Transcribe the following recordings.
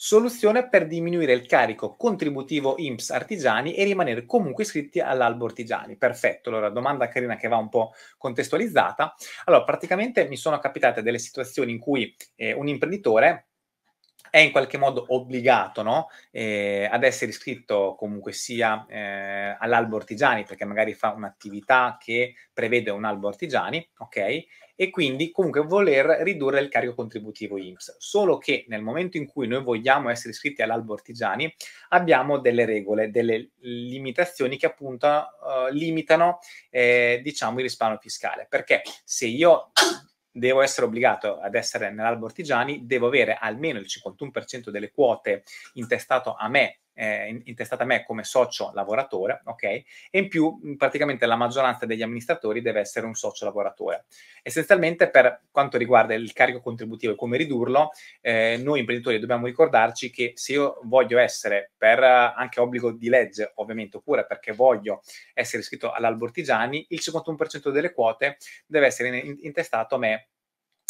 soluzione per diminuire il carico contributivo IMSS artigiani e rimanere comunque iscritti all'albo artigiani. Perfetto, allora domanda carina che va un po' contestualizzata. Allora, praticamente mi sono capitate delle situazioni in cui eh, un imprenditore è in qualche modo obbligato no? eh, ad essere iscritto comunque sia eh, all'albo artigiani perché magari fa un'attività che prevede un albo artigiani, ok? E quindi comunque voler ridurre il carico contributivo IMSS. Solo che nel momento in cui noi vogliamo essere iscritti all'albo artigiani abbiamo delle regole, delle limitazioni che appunto uh, limitano eh, diciamo il risparmio fiscale. Perché se io devo essere obbligato ad essere nell'albo artigiani, devo avere almeno il 51% delle quote intestato a me eh, intestata a me come socio lavoratore, ok? E in più praticamente la maggioranza degli amministratori deve essere un socio lavoratore. Essenzialmente per quanto riguarda il carico contributivo e come ridurlo, eh, noi imprenditori dobbiamo ricordarci che se io voglio essere per anche obbligo di legge, ovviamente, oppure perché voglio essere iscritto all'albo artigiani, il 51% delle quote deve essere intestato a me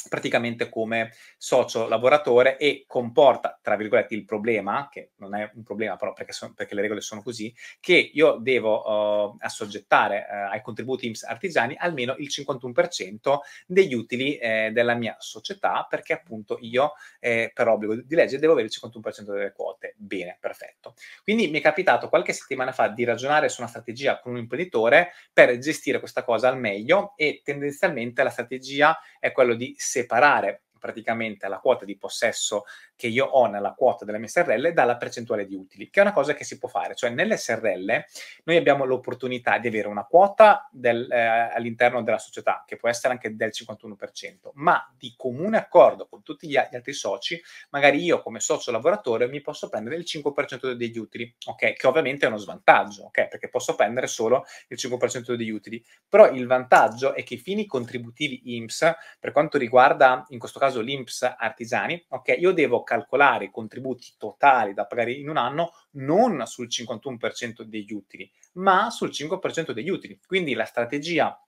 praticamente come socio lavoratore e comporta, tra virgolette, il problema, che non è un problema però perché, son, perché le regole sono così, che io devo uh, assoggettare uh, ai contributi IMSS artigiani almeno il 51% degli utili eh, della mia società perché appunto io eh, per obbligo di legge devo avere il 51% delle quote. Bene, perfetto. Quindi mi è capitato qualche settimana fa di ragionare su una strategia con un imprenditore per gestire questa cosa al meglio e tendenzialmente la strategia è quello di separare praticamente la quota di possesso che io ho nella quota delle mie SRL dalla percentuale di utili, che è una cosa che si può fare. Cioè nelle SRL noi abbiamo l'opportunità di avere una quota del, eh, all'interno della società, che può essere anche del 51%, ma di comune accordo con tutti gli, altri soci, magari io come socio lavoratore mi posso prendere il 5% degli utili, ok? Che ovviamente è uno svantaggio, ok? Perché posso prendere solo il 5% degli utili. Però il vantaggio è che i fini contributivi IMSS, per quanto riguarda in questo caso l'IMSS artigiani, ok? Io devo calcolare i contributi totali da pagare in un anno non sul 51% degli utili, ma sul 5% degli utili. Quindi la strategia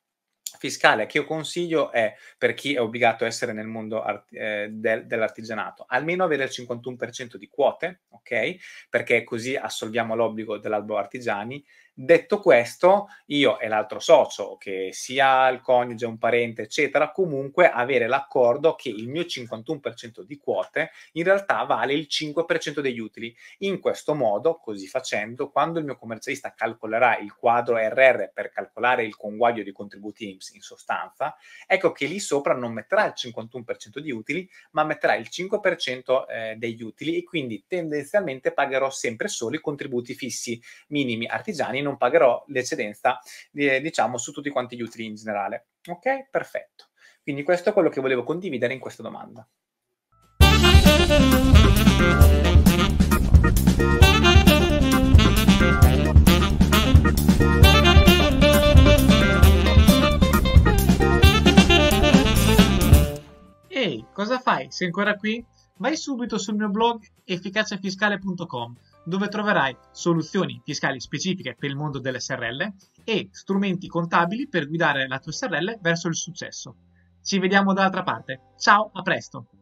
fiscale che io consiglio è per chi è obbligato a essere nel mondo art- eh, del, dell'artigianato, almeno avere il 51% di quote, ok? Perché così assolviamo l'obbligo dell'albo artigiani Detto questo, io e l'altro socio, che sia il coniuge, un parente, eccetera, comunque avere l'accordo che il mio 51% di quote in realtà vale il 5% degli utili. In questo modo, così facendo, quando il mio commercialista calcolerà il quadro RR per calcolare il conguaglio di contributi IMSS in sostanza, ecco che lì sopra non metterà il 51% di utili, ma metterà il 5% eh, degli utili e quindi tendenzialmente pagherò sempre solo i contributi fissi minimi artigiani non pagherò l'eccedenza, eh, diciamo, su tutti quanti gli utili in generale. Ok? Perfetto. Quindi questo è quello che volevo condividere in questa domanda. Sei ancora qui? Vai subito sul mio blog efficaciafiscale.com dove troverai soluzioni fiscali specifiche per il mondo delle SRL e strumenti contabili per guidare la tua SRL verso il successo. Ci vediamo dall'altra parte. Ciao, a presto!